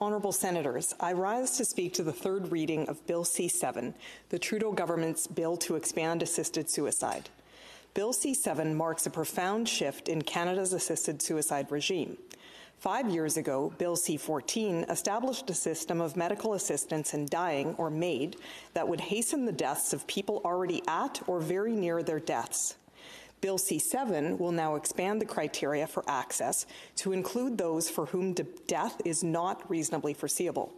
Honourable Senators, I rise to speak to the third reading of Bill C7, the Trudeau government's bill to expand assisted suicide. Bill C7 marks a profound shift in Canada's assisted suicide regime. Five years ago, Bill C 14 established a system of medical assistance in dying, or MAID, that would hasten the deaths of people already at or very near their deaths. Bill C7 will now expand the criteria for access to include those for whom de- death is not reasonably foreseeable.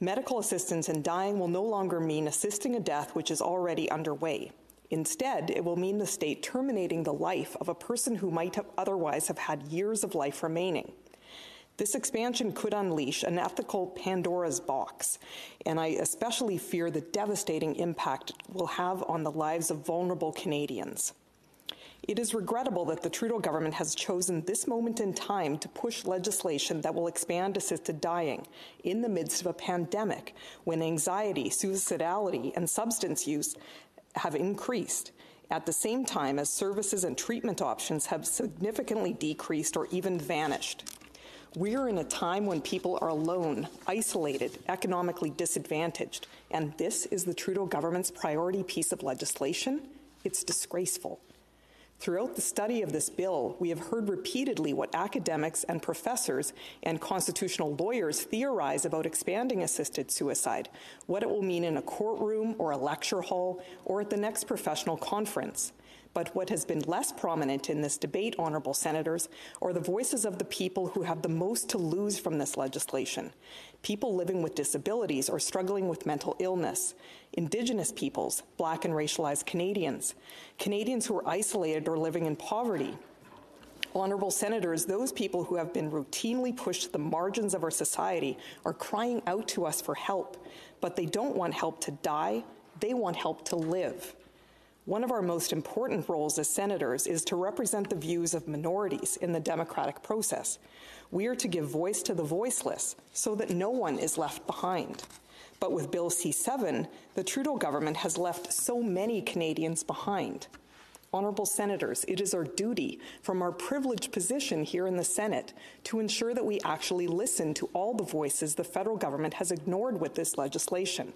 Medical assistance in dying will no longer mean assisting a death which is already underway. Instead, it will mean the state terminating the life of a person who might have otherwise have had years of life remaining. This expansion could unleash an ethical Pandora's box, and I especially fear the devastating impact it will have on the lives of vulnerable Canadians. It is regrettable that the Trudeau government has chosen this moment in time to push legislation that will expand assisted dying in the midst of a pandemic when anxiety, suicidality, and substance use have increased at the same time as services and treatment options have significantly decreased or even vanished. We are in a time when people are alone, isolated, economically disadvantaged, and this is the Trudeau government's priority piece of legislation? It's disgraceful. Throughout the study of this bill, we have heard repeatedly what academics and professors and constitutional lawyers theorize about expanding assisted suicide, what it will mean in a courtroom or a lecture hall or at the next professional conference. But what has been less prominent in this debate, honourable senators, are the voices of the people who have the most to lose from this legislation. People living with disabilities or struggling with mental illness, Indigenous peoples, Black and racialized Canadians, Canadians who are isolated or living in poverty, Honourable Senators, those people who have been routinely pushed to the margins of our society are crying out to us for help, but they don't want help to die, they want help to live. One of our most important roles as senators is to represent the views of minorities in the democratic process. We are to give voice to the voiceless so that no one is left behind. But with Bill C 7, the Trudeau government has left so many Canadians behind. Honourable Senators, it is our duty from our privileged position here in the Senate to ensure that we actually listen to all the voices the federal government has ignored with this legislation.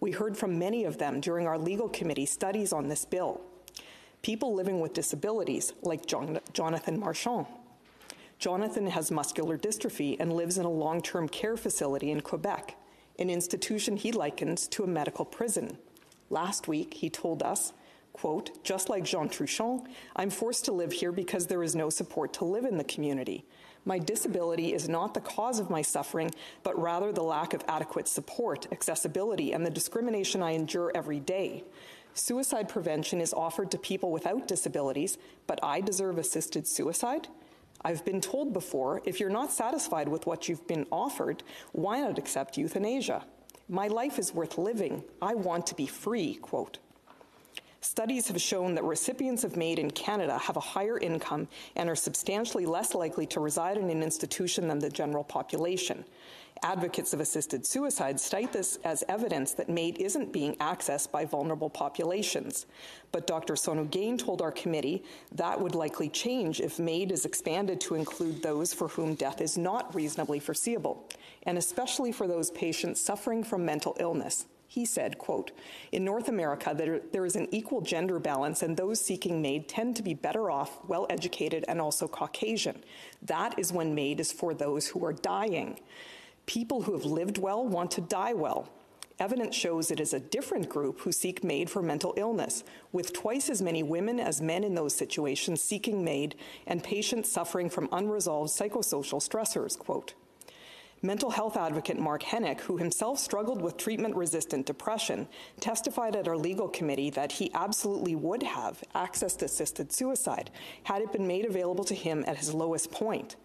We heard from many of them during our legal committee studies on this bill. People living with disabilities, like John, Jonathan Marchand. Jonathan has muscular dystrophy and lives in a long term care facility in Quebec, an institution he likens to a medical prison. Last week, he told us, quote, just like Jean Truchon, I'm forced to live here because there is no support to live in the community. My disability is not the cause of my suffering, but rather the lack of adequate support, accessibility, and the discrimination I endure every day. Suicide prevention is offered to people without disabilities, but I deserve assisted suicide? I've been told before if you're not satisfied with what you've been offered, why not accept euthanasia? My life is worth living. I want to be free, quote. Studies have shown that recipients of MAID in Canada have a higher income and are substantially less likely to reside in an institution than the general population. Advocates of assisted suicide cite this as evidence that MAID isn't being accessed by vulnerable populations. But Dr. Sonu Gaind told our committee that would likely change if MAID is expanded to include those for whom death is not reasonably foreseeable, and especially for those patients suffering from mental illness. He said, quote, In North America, there, there is an equal gender balance, and those seeking MAID tend to be better off, well educated, and also Caucasian. That is when MAID is for those who are dying. People who have lived well want to die well. Evidence shows it is a different group who seek MAID for mental illness, with twice as many women as men in those situations seeking MAID and patients suffering from unresolved psychosocial stressors, quote. Mental health advocate Mark Henick, who himself struggled with treatment resistant depression, testified at our legal committee that he absolutely would have accessed assisted suicide had it been made available to him at his lowest point.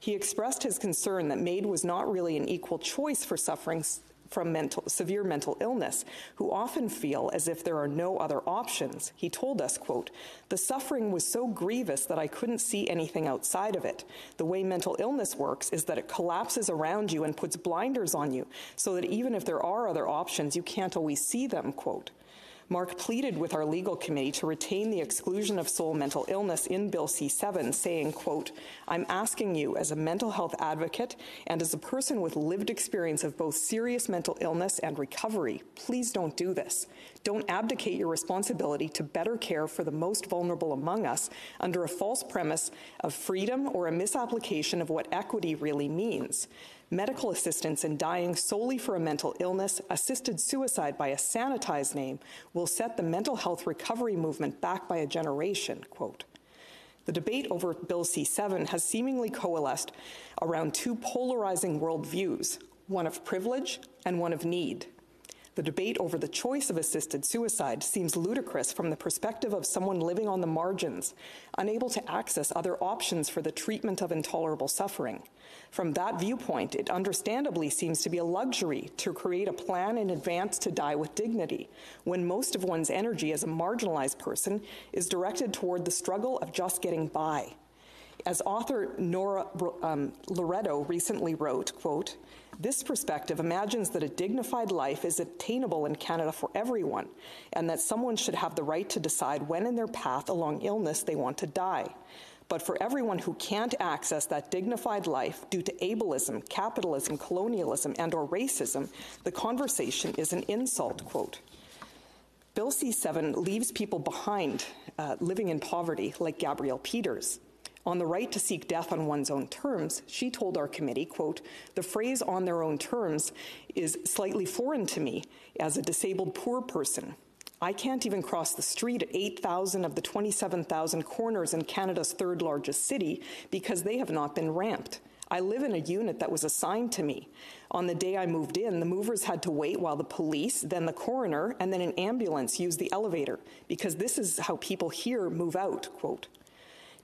He expressed his concern that MAID was not really an equal choice for suffering from mental, severe mental illness who often feel as if there are no other options. He told us, quote, "The suffering was so grievous that I couldn't see anything outside of it. The way mental illness works is that it collapses around you and puts blinders on you so that even if there are other options, you can't always see them." Quote. Mark pleaded with our legal committee to retain the exclusion of sole mental illness in Bill C7, saying, quote, I'm asking you as a mental health advocate and as a person with lived experience of both serious mental illness and recovery, please don't do this. Don't abdicate your responsibility to better care for the most vulnerable among us under a false premise of freedom or a misapplication of what equity really means medical assistance in dying solely for a mental illness, assisted suicide by a sanitized name, will set the mental health recovery movement back by a generation, quote. The debate over Bill C 7 has seemingly coalesced around two polarizing worldviews one of privilege and one of need. The debate over the choice of assisted suicide seems ludicrous from the perspective of someone living on the margins, unable to access other options for the treatment of intolerable suffering. From that viewpoint, it understandably seems to be a luxury to create a plan in advance to die with dignity, when most of one's energy as a marginalized person is directed toward the struggle of just getting by. As author Nora um, Loreto recently wrote, quote, this perspective imagines that a dignified life is attainable in Canada for everyone, and that someone should have the right to decide when in their path along illness they want to die. But for everyone who can't access that dignified life due to ableism, capitalism, colonialism, and or racism, the conversation is an insult, quote. Bill C7 leaves people behind uh, living in poverty like Gabrielle Peters on the right to seek death on one's own terms, she told our committee, quote, the phrase on their own terms is slightly foreign to me as a disabled poor person. I can't even cross the street at 8,000 of the 27,000 corners in Canada's third largest city because they have not been ramped. I live in a unit that was assigned to me. On the day I moved in, the movers had to wait while the police, then the coroner, and then an ambulance used the elevator because this is how people here move out, quote.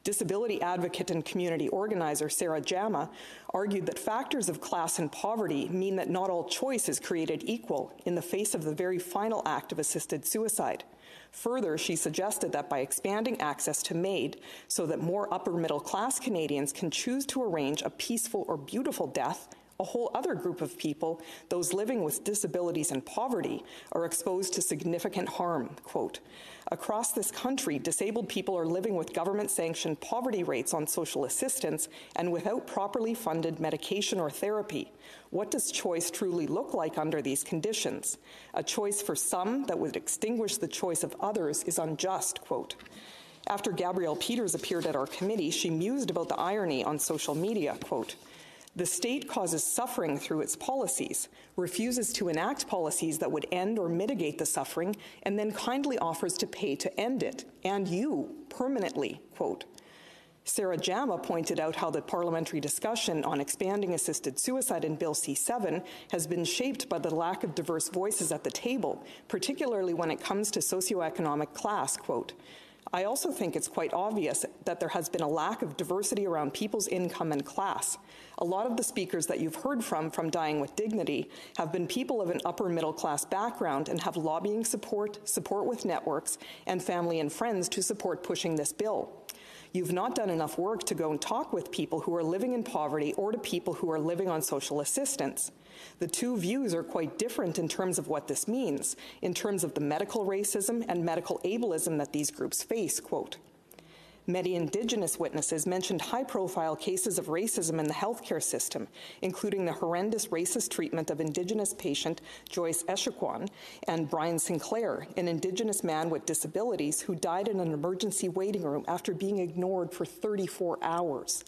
Disability advocate and community organizer Sarah Jama argued that factors of class and poverty mean that not all choice is created equal in the face of the very final act of assisted suicide. Further, she suggested that by expanding access to MAID so that more upper middle class Canadians can choose to arrange a peaceful or beautiful death a whole other group of people, those living with disabilities and poverty, are exposed to significant harm. Quote, Across this country, disabled people are living with government sanctioned poverty rates on social assistance and without properly funded medication or therapy. What does choice truly look like under these conditions? A choice for some that would extinguish the choice of others is unjust, quote. After Gabrielle Peters appeared at our committee, she mused about the irony on social media, quote, the state causes suffering through its policies, refuses to enact policies that would end or mitigate the suffering, and then kindly offers to pay to end it, and you, permanently, quote. Sarah Jama pointed out how the parliamentary discussion on expanding assisted suicide in Bill C 7 has been shaped by the lack of diverse voices at the table, particularly when it comes to socioeconomic class, quote. I also think it's quite obvious that there has been a lack of diversity around people's income and class. A lot of the speakers that you've heard from from Dying with Dignity have been people of an upper middle class background and have lobbying support, support with networks, and family and friends to support pushing this bill. You've not done enough work to go and talk with people who are living in poverty or to people who are living on social assistance. The two views are quite different in terms of what this means, in terms of the medical racism and medical ableism that these groups face, quote. Many Indigenous witnesses mentioned high profile cases of racism in the healthcare system, including the horrendous racist treatment of Indigenous patient Joyce Echaquan and Brian Sinclair, an Indigenous man with disabilities who died in an emergency waiting room after being ignored for 34 hours.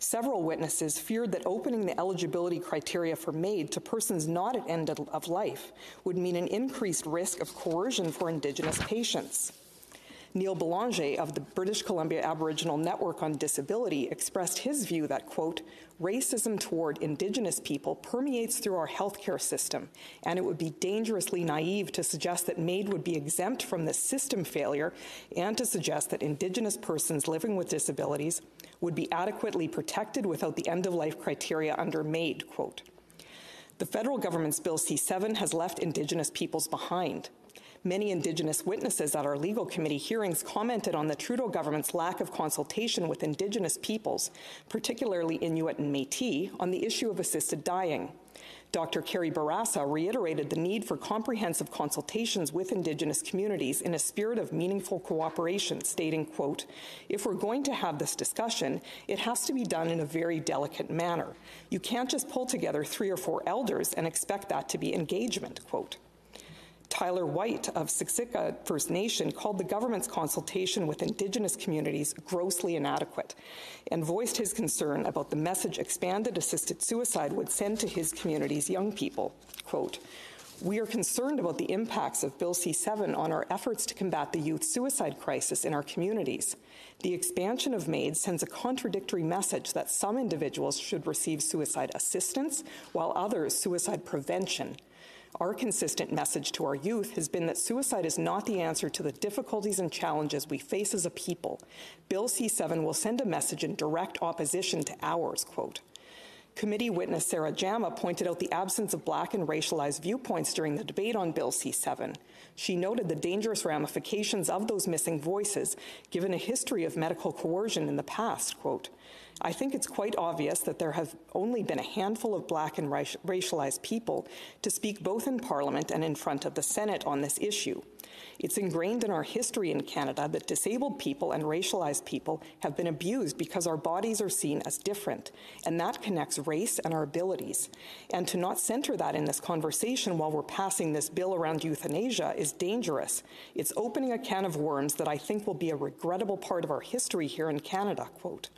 Several witnesses feared that opening the eligibility criteria for MAID to persons not at end of life would mean an increased risk of coercion for Indigenous patients. Neil Belanger of the British Columbia Aboriginal Network on Disability expressed his view that, quote, racism toward Indigenous people permeates through our healthcare system, and it would be dangerously naive to suggest that MAID would be exempt from this system failure and to suggest that Indigenous persons living with disabilities would be adequately protected without the end of life criteria under MAID, quote. The federal government's Bill C 7 has left Indigenous peoples behind. Many Indigenous witnesses at our legal committee hearings commented on the Trudeau government's lack of consultation with Indigenous peoples, particularly Inuit and Metis, on the issue of assisted dying. Dr. Kerry Bourassa reiterated the need for comprehensive consultations with Indigenous communities in a spirit of meaningful cooperation, stating, quote, if we're going to have this discussion, it has to be done in a very delicate manner. You can't just pull together three or four elders and expect that to be engagement, quote. Tyler White of Siksika First Nation called the government's consultation with Indigenous communities grossly inadequate and voiced his concern about the message expanded assisted suicide would send to his community's young people. Quote, we are concerned about the impacts of Bill C 7 on our efforts to combat the youth suicide crisis in our communities. The expansion of MAID sends a contradictory message that some individuals should receive suicide assistance while others suicide prevention. Our consistent message to our youth has been that suicide is not the answer to the difficulties and challenges we face as a people. Bill C7 will send a message in direct opposition to ours, quote. Committee witness Sarah Jama pointed out the absence of black and racialized viewpoints during the debate on Bill C 7. She noted the dangerous ramifications of those missing voices, given a history of medical coercion in the past. Quote, I think it's quite obvious that there have only been a handful of black and racialized people to speak both in Parliament and in front of the Senate on this issue. It's ingrained in our history in Canada that disabled people and racialized people have been abused because our bodies are seen as different, and that connects race and our abilities. And to not center that in this conversation while we're passing this bill around euthanasia is dangerous. It's opening a can of worms that I think will be a regrettable part of our history here in Canada, quote.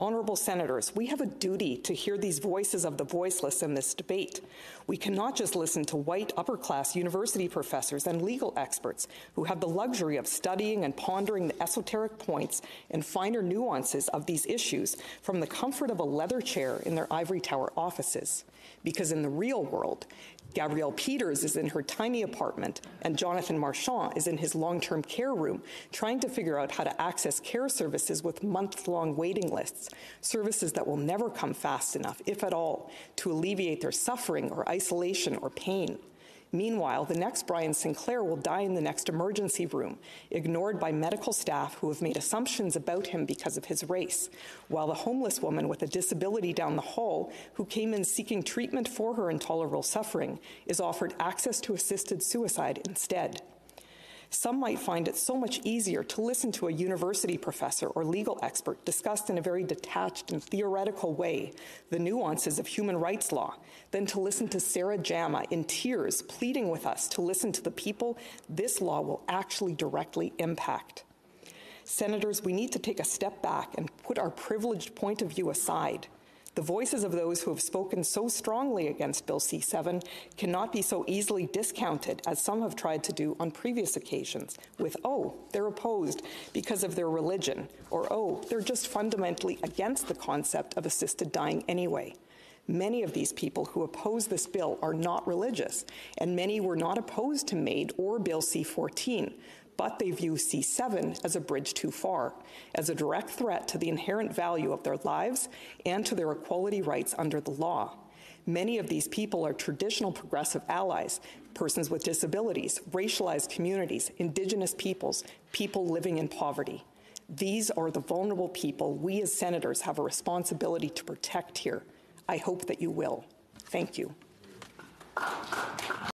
Honorable Senators, we have a duty to hear these voices of the voiceless in this debate. We cannot just listen to white upper class university professors and legal experts who have the luxury of studying and pondering the esoteric points and finer nuances of these issues from the comfort of a leather chair in their ivory tower offices. Because in the real world, Gabrielle Peters is in her tiny apartment, and Jonathan Marchand is in his long term care room, trying to figure out how to access care services with month long waiting lists, services that will never come fast enough, if at all, to alleviate their suffering or isolation or pain. Meanwhile, the next Brian Sinclair will die in the next emergency room, ignored by medical staff who have made assumptions about him because of his race, while the homeless woman with a disability down the hall, who came in seeking treatment for her intolerable suffering, is offered access to assisted suicide instead. Some might find it so much easier to listen to a university professor or legal expert discuss in a very detached and theoretical way the nuances of human rights law than to listen to Sarah Jama in tears pleading with us to listen to the people this law will actually directly impact. Senators, we need to take a step back and put our privileged point of view aside the voices of those who have spoken so strongly against Bill C 7 cannot be so easily discounted as some have tried to do on previous occasions with, oh, they're opposed because of their religion, or oh, they're just fundamentally against the concept of assisted dying anyway. Many of these people who oppose this bill are not religious, and many were not opposed to MAID or Bill C 14, but they view C7 as a bridge too far, as a direct threat to the inherent value of their lives and to their equality rights under the law. Many of these people are traditional progressive allies, persons with disabilities, racialized communities, indigenous peoples, people living in poverty. These are the vulnerable people we as senators have a responsibility to protect here. I hope that you will. Thank you.